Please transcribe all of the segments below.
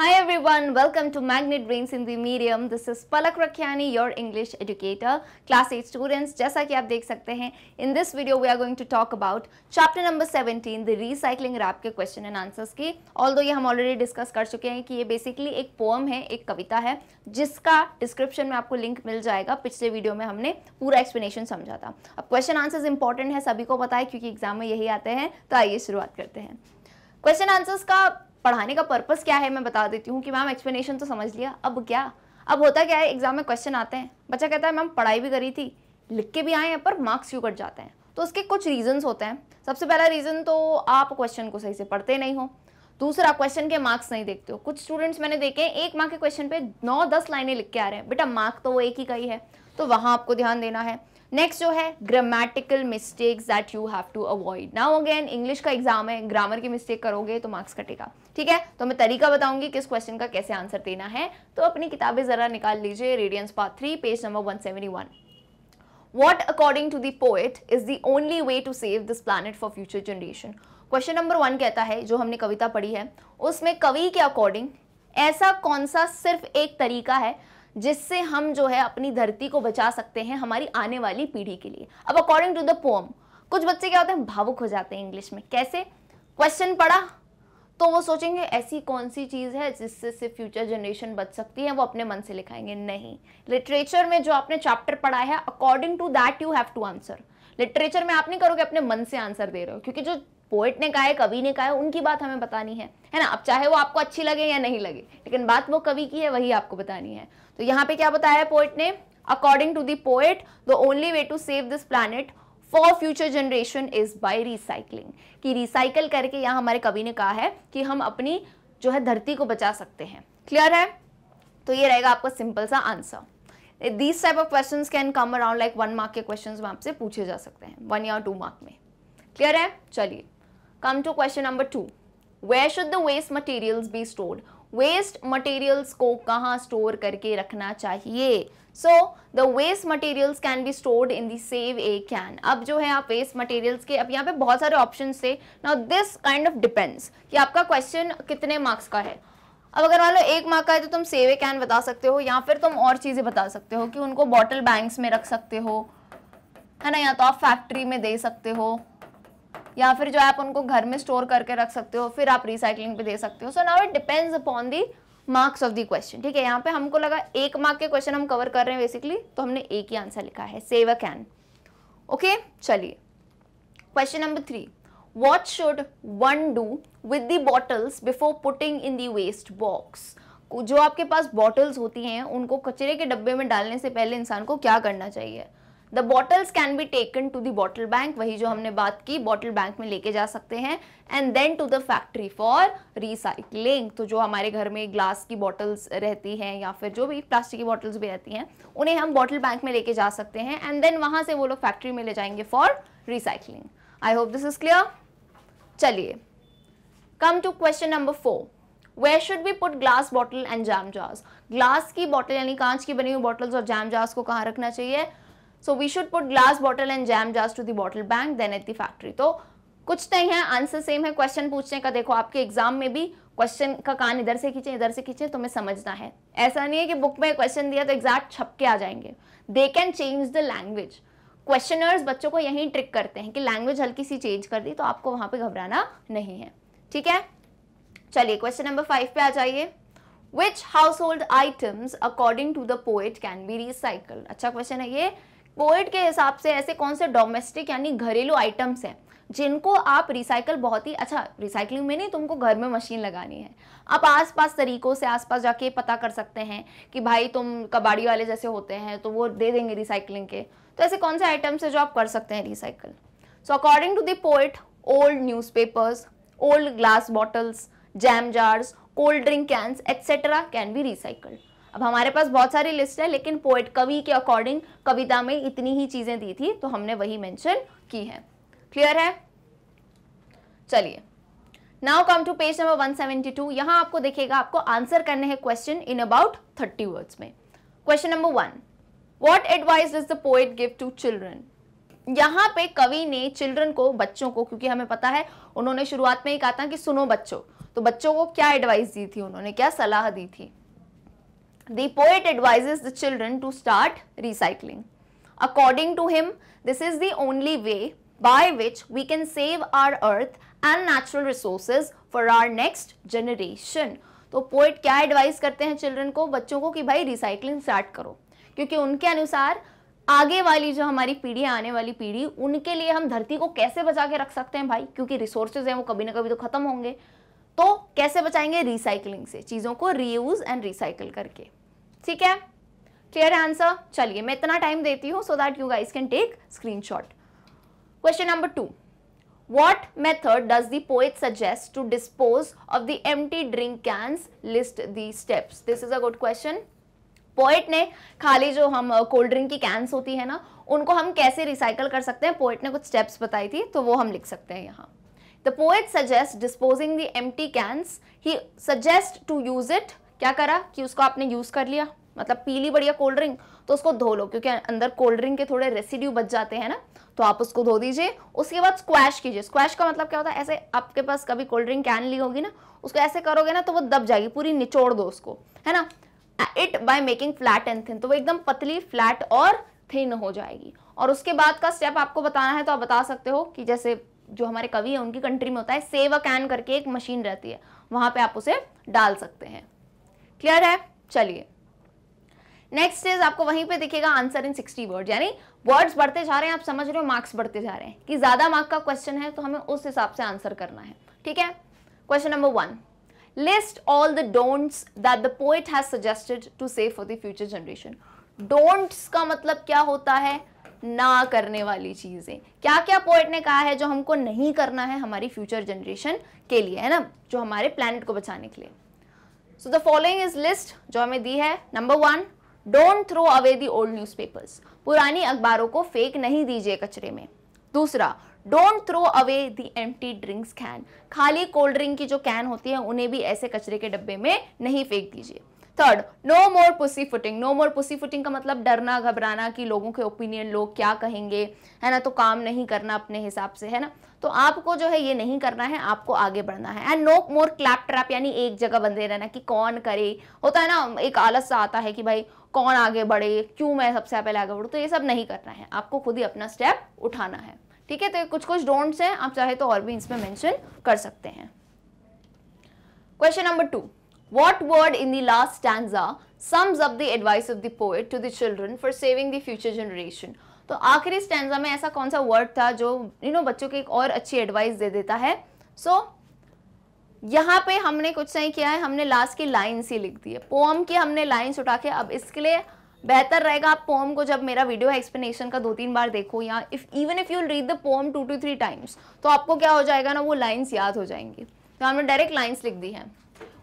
Hi everyone, welcome to Magnet Brains in the Medium. This is Palak Rakhyani, your English educator. Class 8 students, जैसा कि आप देख सकते हैं in this video we are going to talk about chapter number 17, the recycling rap के question and answers की. Although ये हम already discuss कर चुके हैं कि ये basically एक poem है, एक कविता है, जिसका description में आपको link मिल जाएगा. पिछले वीडियो में हमने पूरा explanation समझा था. अब question answers important है, सभी को पता है क्योंकि एग्ज़ाम में यही आते हैं, तो आइए शुरुआत करते हैं. क्वेश्चन आंसर्स का पढ़ाने का पर्पज़ क्या है मैं बता देती हूँ कि मैम एक्सप्लेनेशन तो समझ लिया। अब क्या? अब होता क्या है एग्ज़ाम में क्वेश्चन आते हैं। बच्चा कहता है, मैम, पढ़ाई भी करी थी, लिख के भी आए हैं, पर मार्क्स क्यों कट जाते हैं? तो उसके कुछ रीजंस होते हैं। सबसे पहला रीज़न तो आप क्वेश्चन को सही से पढ़ते नहीं हो। दूसरा क्वेश्चन के मार्क्स नहीं देखते हो। कुछ स्टूडेंट्स मैंने देखे हैं, एक मार्क के क्वेश्चन पे नौ दस लाइनें लिख के आ रहे हैं। बेटा मार्क तो वो एक ही का ही है। तो वहाँ आपको ध्यान देना है। नेक्स्ट जो है grammatical mistakes that you have to avoid now again English का एग्ज़ाम है ग्रामर की मिस्टेक करोगे तो मार्क्स कटेगा। ठीक है? तो मैं तरीका बताऊँगी किस क्वेश्चन का कैसे आंसर देना है। तो अपनी किताबें जरा निकाल लीजिए radiance part three page number one seventy one what according to the poet is the only way to save this planet for future generation question number one कहता है, जो हमने कविता पढ़ी है, उसमें कवि के अकॉर्डिंग ऐसा कौन सा सिर्फ़ एक तरीका है जिससे हम जो है अपनी धरती को बचा सकते हैं हमारी आने वाली पीढ़ी के लिए। अब अकॉर्डिंग टू द पोम कुछ बच्चे क्या होते हैं? भावुक हो जाते हैं इंग्लिश में। कैसे? क्वेश्चन पढ़ा तो वो सोचेंगे, ऐसी कौन सी चीज़ है जिससे सिर्फ़ फ्यूचर जनरेशन बच सकती है? वो अपने मन से लिखाएँगे, नहीं। लिटरेचर में जो आपने चैप्टर पढ़ा है according to that you have to answer literature में आप नहीं करोगे, अपने मन से आंसर दे रहे हो, क्योंकि जो पोइट ने कहा है, कवि ने कहा है, उनकी बात हमें बतानी है। है ना? अब चाहे वो आपको अच्छी लगे या नहीं लगे, लेकिन बात वो कवि की है, वही आपको बतानी है। तो यहाँ पे क्या बताया पोइट ने? According to the poet the only way to save this planet for future generation is by recycling कि रिसाइकल करके यहाँ हमारे कवि ने कहा है कि हम अपनी जो है धरती को बचा सकते हैं। क्लियर है? तो ये रहेगा आपका सिंपल सा answer these type of question can come around like one mark के क्वेश्चन आपसे पूछे जा सकते हैं वन या टू मार्क में। क्लियर है? चलिए। Come to question number two where should the waste materials be stored waste materials को कहाँ स्टोर करके रखना चाहिए? So the waste materials can be stored in the save a can अब जो है आप वेस्ट मटेरियल्स के, अब यहाँ पे बहुत सारे ऑप्शन थे। Now this kind of depends कि आपका क्वेश्चन कितने मार्क्स का है। अब अगर मान लो एक मार्क का है तो तुम सेव ए कैन बता सकते हो, या फिर तुम और चीज़ें बता सकते हो कि उनको बॉटल बैंक्स में रख सकते हो। है ना? या तो आप फैक्ट्री में दे सकते हो। या फिर जो आप उनको घर में स्टोर करके रख सकते हो, फिर आप रिसाइकलिंग पे दे सकते हो। So now it depends upon the marks of the question ठीक है, यहाँ पे हमको लगा एक मार्क के क्वेश्चन हम कवर कर रहे हैं बेसिकली तो हमने एक ही आंसर लिखा है सेव अ कैन ओके चलिए। Question number three what should one do with the bottles before putting in the waste box जो आपके पास बॉटल्स होती हैं, उनको कचरे के डब्बे में डालने से पहले इंसान को क्या करना चाहिए? The bottles can be taken to the bottle bank वही जो हमने बात की बॉटल बैंक में लेके जा सकते हैं. And then to the factory for recycling तो जो हमारे घर में ग्लास की बॉटल्स रहती हैं या फिर जो भी प्लास्टिक की बॉटल्स भी रहती हैं, उन्हें हम बॉटल बैंक में लेके जा सकते हैं. एंड देन वहाँ से वो लोग फैक्ट्री में ले जाएँगे for recycling I hope this is clear चलिए. Come to question number four where should be put glass bottle and jam jars glass की बॉटल यानी कांच की बनी हुई बॉटल्स और जैम जार्स को कहाँ रखना चाहिए? So we should put glass bottle and jam jars to the bottle bank then at the factory तो कुछ नहीं है आंसर सेम है क्वेश्चन पूछने का देखो, आपके एग्ज़ाम में भी क्वेश्चन का कान इधर से खींचे, इधर से खींचे, तुम्हें समझना है। ऐसा नहीं है कि बुक में क्वेश्चन दिया तो एग्जैक्ट छप के आ जाएँगे। They can change the language questioners बच्चों को यही ट्रिक करते हैं कि लैंग्वेज हल्की सी चेंज कर दी तो आपको वहाँ पे घबराना नहीं है। ठीक है? चलिए क्वेश्चन नंबर फाइव पे आ जाइए। Which household items according to the poet can be recycled अच्छा क्वेश्चन है ये। पोएट के हिसाब से ऐसे कौन से डोमेस्टिक यानी घरेलू आइटम्स हैं, जिनको आप रिसाइकल बहुत ही अच्छा रिसाइकलिंग में नहीं, तुमको घर में मशीन लगानी है। आप आसपास तरीकों से आसपास जाके पता कर सकते हैं कि भाई तुम कबाड़ी वाले जैसे होते हैं तो वो दे देंगे रिसाइकलिंग के। तो ऐसे कौन से आइटम्स है जो आप कर सकते हैं recycle so according to the poet old newspapers old glass bottles jam jars cold drink cans etcetera can be recycled अब हमारे पास बहुत सारी लिस्ट है, लेकिन पोएट कवि के अकॉर्डिंग कविता में इतनी ही चीज़ें दी थी तो हमने वही मेंशन की है। क्लियर है? चलिए। Now come to page number 172 यहाँ आपको देखेगा, आपको आंसर करने हैं क्वेश्चन इन अबाउट 30 वर्ड्स में। Question number one what advice does the poet give to children यहाँ पे कवि ने चिल्ड्रन को, बच्चों को, क्योंकि हमें पता है, उन्होंने शुरुआत में ही कहा था कि सुनो बच्चों। तो बच्चों को क्या एडवाइस दी थी? उन्होंने क्या सलाह दी थी? The poet advises the children to start recycling according to him this is the only way by which we can save our earth and natural resources for our next generation तो poet क्या advice करते हैं children को? बच्चों को कि भाई recycling start करो। क्योंकि उनके अनुसार आगे वाली जो हमारी पीढ़ी, आने वाली पीढ़ी, उनके लिए हम धरती को कैसे बचा के रख सकते हैं भाई? क्योंकि रिसोर्सेज हैं, वो कभी ना कभी तो खत्म होंगे। तो कैसे बचाएँगे? रिसाइकलिंग से, चीज़ों को रीयूज एंड रिसाइकल करके। ठीक है? क्लियर आंसर चलिए, मैं इतना टाइम देती हूँ so that you guys can take screenshot question number two What method does the poet suggest to dispose of the empty drink cans? List the steps. This is a good question. Poet ने खाली जो हम cold drink की cans होती है ना, उनको हम कैसे रिसाइकल कर सकते हैं? पोइट ने कुछ स्टेप्स बताई थी तो वो हम लिख सकते हैं यहाँ. The poet suggest disposing the empty cans he suggest to use it क्या करा कि उसको आपने यूज़ कर लिया? मतलब पीली बढ़िया कोल्ड ड्रिंक तो उसको धो लो, क्योंकि अंदर कोल्ड ड्रिंक के थोड़े रेसिड्यू बच जाते हैं ना तो आप उसको धो दीजिए। उसके बाद स्क्वैश कीजिए। स्क्वैश का मतलब क्या होता है? ऐसे आपके पास कभी कोल्ड ड्रिंक कैन ली होगी ना, उसको ऐसे करोगे ना तो वो दब जाएगी, पूरी निचोड़ दो उसको, है ना? It by making flat and thin तो वो एकदम पतली फ्लैट और थिन हो जाएगी। और उसके बाद का स्टेप आपको बताना है तो आप बता सकते हो कि जैसे जो हमारे कवि है, उनकी कंट्री में होता है, सेव अ कैन करके एक मशीन रहती है, वहाँ पे आप उसे डाल सकते हैं। क्लियर है? चलिए। नेक्स्ट इज़ आपको वहीं पे दिखेगा आंसर इन 60 वर्ड यानी वर्ड्स बढ़ते जा रहे हैं, आप समझ रहे हो मार्क्स बढ़ते जा रहे हैं। कि ज़्यादा मार्क का क्वेश्चन है तो हमें उस हिसाब से आंसर करना है। ठीक है? Question number one list all the don'ts that the poet has suggested to save for the future generation don'ts का मतलब क्या होता है? ना करने वाली चीज़ें। क्या क्या पोइट ने कहा है जो हमको नहीं करना है हमारी फ्यूचर जनरेशन के लिए, है ना? जो हमारे प्लैनेट को बचाने के लिए। So the following is list जो हमें दी है. Number one don't throw away the old news पुरानी अखबारों को फेंक नहीं दीजिए कचरे में. दूसरा don't throw away the empty drinks can खाली कोल्ड ड्रिंक की जो कैन होती है, उन्हें भी ऐसे कचरे के डब्बे में नहीं फेंक दीजिए. Third no more pussyfooting no more pussyfooting का मतलब डरना, घबराना कि लोगों के ओपिनियन लोग क्या कहेंगे, है ना? तो काम नहीं करना अपने हिसाब से, है ना? तो आपको जो है ये नहीं करना है, आपको आगे बढ़ना है। And no more claptrap यानी एक जगह बंधे रहना कि कौन करे। होता है ना, एक आलस सा आता है कि भाई कौन आगे बढ़े, क्यों मैं सबसे पहले आगे बढ़ू? तो ये सब नहीं करना है। आपको खुद ही अपना स्टेप उठाना है। ठीक है? तो कुछ कुछ डोंट्स हैं, आप चाहे तो और भी इसमें मेंशन कर सकते हैं। Question number two What word in the last stanza sums up the advice of the poet to the children for saving the future generation? तो आखिरी स्टैंडा में ऐसा कौन सा वर्ड था जो यू नो बच्चों को एक और अच्छी एडवाइस दे देता है? सो so, यहाँ पे हमने कुछ नहीं किया है हमने लास्ट की लाइन्स ही लिख दी है। पोम की हमने लाइन्स उठा के अब इसके लिए बेहतर रहेगा आप पोम को जब मेरा वीडियो है एक्सप्लेनेशन का दो तीन बार देखो या if even if you read the poem two two three times तो आपको क्या हो जाएगा ना वो लाइन्स याद हो जाएँगी। तो हमने डायरेक्ट लाइन्स लिख दी हैं।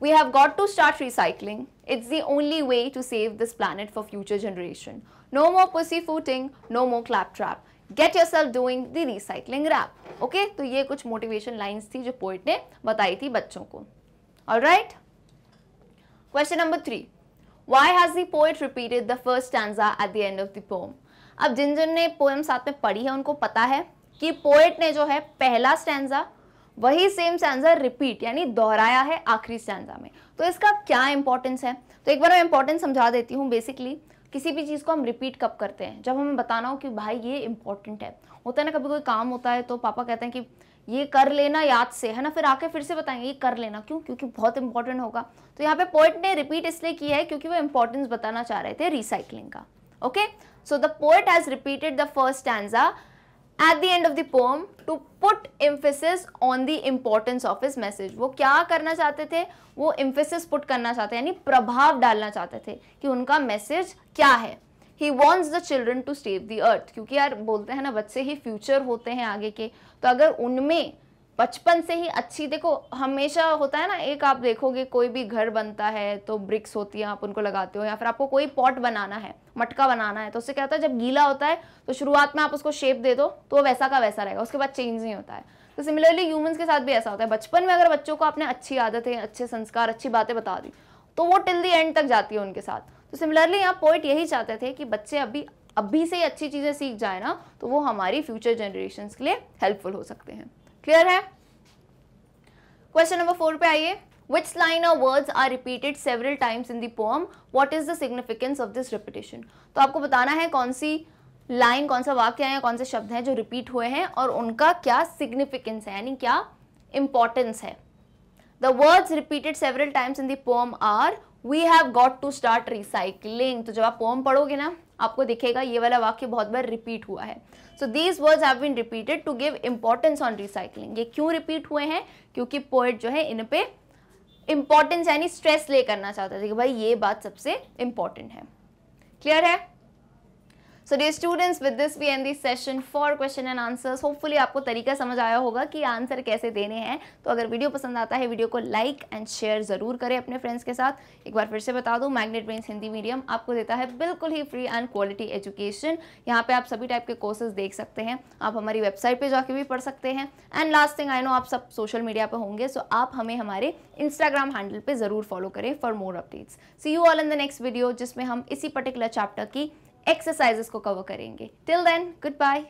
We have got to start recycling. It's the only way to save this planet for future generation. No more pussyfooting, no more claptrap. Get yourself doing the recycling rap. Okay? तो ये कुछ motivation lines थी जो poet ने बताई थी बच्चों को. Alright? Question number three. Why has the poet repeated the first stanza at the end of the poem? अब जिन जिन ने पोएम साथ में पढ़ी है उनको पता है कि पोएट ने जो है पहला स्टैंडा वही सेम स्टैंडा रिपीट यानी दोहराया है आखिरी स्टैंडा में। तो इसका क्या इंपॉर्टेंस है? तो एक बार मैं इंपॉर्टेंस समझा देती हूँ बेसिकली किसी भी चीज़ को हम रिपीट कब करते हैं? जब हमें बताना हो कि भाई ये इंपॉर्टेंट है। होता है ना, कभी कोई काम होता है तो पापा कहते हैं कि, ये कर लेना याद से, है ना? फिर आके फिर से बताएँगे, ये कर लेना। क्यों? क्योंकि बहुत इंपॉर्टेंट होगा। तो यहाँ पे पोइट ने रिपीट इसलिए किया है क्योंकि वो इंपॉर्टेंस बताना चाह रहे थे रिसाइकलिंग का। Okay so the poet has repeated the first stanza at the end of the poem to put emphasis on the importance of his message वो क्या करना चाहते थे? वो इम्फेसिस पुट करना चाहते, यानी प्रभाव डालना चाहते थे कि उनका मैसेज क्या है? He wants the children to save the earth क्योंकि यार बोलते हैं ना, बच्चे ही फ्यूचर होते हैं आगे के। तो अगर उनमें बचपन से ही अच्छी, देखो, हमेशा होता है ना, एक आप देखोगे कोई भी घर बनता है तो ब्रिक्स होती है, आप उनको लगाते हो, या फिर आपको कोई पॉट बनाना है, मटका बनाना है तो उससे क्या होता है, जब गीला होता है तो शुरुआत में आप उसको शेप दे दो तो वो वैसा का वैसा रहेगा, उसके बाद चेंज नहीं होता है। तो सिमिलरली ह्यूमन्स के साथ भी ऐसा होता है, बचपन में अगर बच्चों को आपने अच्छी आदतें, अच्छे संस्कार, अच्छी बातें बता दी तो वो टिल दी एंड तक जाती है उनके साथ। तो सिमिलरली यहाँ पॉइंट यही चाहते थे कि बच्चे अभी अभी से ही अच्छी चीज़ें सीख जाए ना तो वो हमारी फ्यूचर जनरेशन के लिए हेल्पफुल हो सकते हैं। क्लियर है? क्वेश्चन नंबर फोर पे आइए. Which line or words are repeated several times in the poem? What is the significance of this repetition? तो आपको बताना है कौन सी लाइन कौन सा वाक्य है कौन से शब्द हैं जो रिपीट हुए हैं और उनका क्या सिग्निफिकेंस है, यानी क्या इंपॉर्टेंस है? The words repeated several times in the poem are we have got to start recycling तो जब आप पोम पढ़ोगे ना आपको दिखेगा, ये वाला वाक्य बहुत बार रिपीट हुआ है। So these words have been repeated to give importance on recycling ये क्यों रिपीट हुए हैं? क्योंकि पोएट जो है, इन पे इंपॉर्टेंस यानी स्ट्रेस ले करना चाहता था कि भाई ये बात सबसे इंपॉर्टेंट है। क्लियर है? So the students with this we end this session for question and answers hopefully आपको तरीका समझ आया होगा कि आंसर कैसे देने हैं। तो अगर वीडियो पसंद आता है वीडियो को लाइक एंड शेयर ज़रूर करें अपने फ्रेंड्स के साथ। एक बार फिर से बता दूँ मैग्नेट ब्रेन्स हिंदी मीडियम आपको देता है बिल्कुल ही फ्री एंड क्वालिटी एजुकेशन यहाँ पे आप सभी टाइप के कोर्सेज देख सकते हैं। आप हमारी वेबसाइट पर जाके भी पढ़ सकते हैं। And last thing I know आप सब सोशल मीडिया पर होंगे सो so आप हमें हमारे इंस्टाग्राम हैंडल पर ज़रूर फॉलो करें for more updates see you all in the next video जिसमें हम इसी पर्टिकुलर चैप्टर की एक्सरसाइजेस को कवर करेंगे. Till then goodbye